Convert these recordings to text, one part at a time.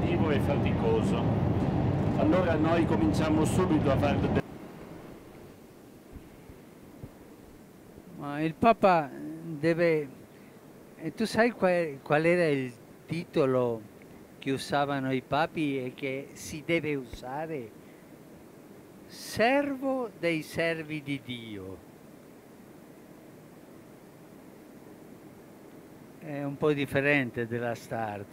impegnativo e faticoso. Allora noi cominciamo subito a fare Ma il Papa deve... E tu sai qual era il titolo che usavano i papi e che si deve usare? Servo dei servi di Dio. È un po' differente della start.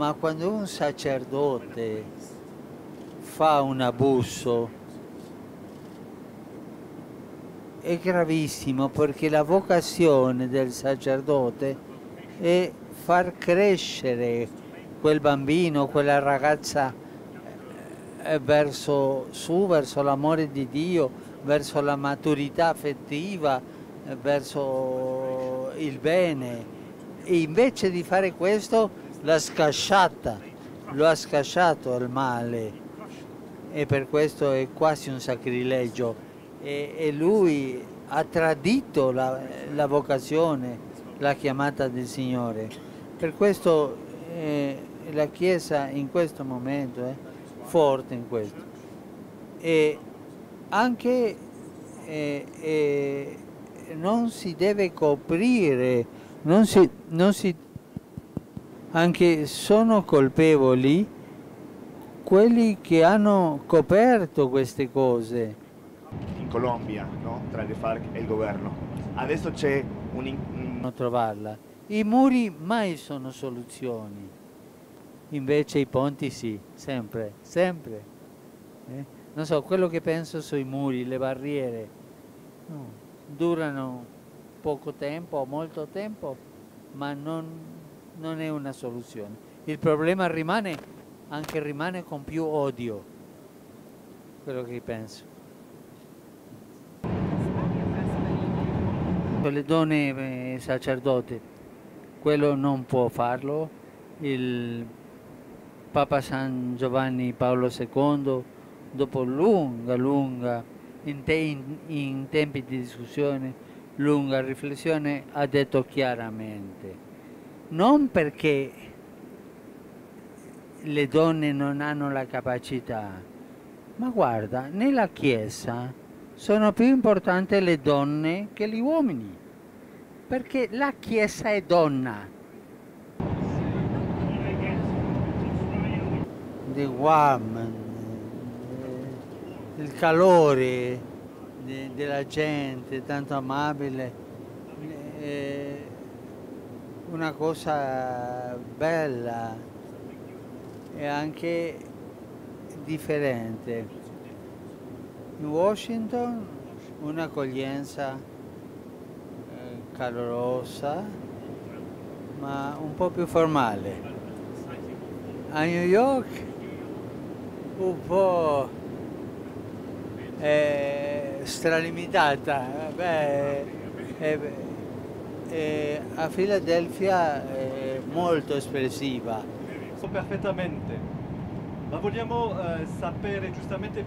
Ma quando un sacerdote fa un abuso è gravissimo perché la vocazione del sacerdote è far crescere quel bambino, quella ragazza eh, verso su, verso l'amore di Dio, verso la maturità affettiva, verso il bene. E invece di fare questo l'ha scasciata, lo ha scasciato al male. E per questo è quasi un sacrilegio. E, e lui ha tradito la, la, vocazione, la chiamata del Signore. Per questo eh, la Chiesa in questo momento è forte in questo. E anche eh, eh, non si deve coprire, non si, non si anche sono colpevoli quelli che hanno coperto queste cose. In Colombia, no? tra le FARC e il governo. Adesso c'è un... Non trovarla. I muri mai sono soluzioni, invece i ponti sì, sempre, sempre. Eh? Non so, quello che penso sui muri, le barriere, no, durano poco tempo, molto tempo, ma non, non è una soluzione. Il problema rimane, anche rimane con più odio, quello che penso. Le donne eh, sacerdote, quello non può farlo, il Papa San Giovanni Paolo II, dopo lunga, lunga, in, te, in, in tempi di discussione, lunga riflessione, ha detto chiaramente non perché le donne non hanno la capacità, ma guarda, nella Chiesa sono più importanti le donne che gli uomini, perché la Chiesa è donna. The woman, il calore della gente, tanto amabile. Eh, una cosa bella e anche differente. In Washington un'accoglienza eh, calorosa ma un po' più formale. A New York un po' eh, stralimitata. Beh, eh, a Filadelfia è molto espressiva. Perfettamente, ma vogliamo eh, sapere giustamente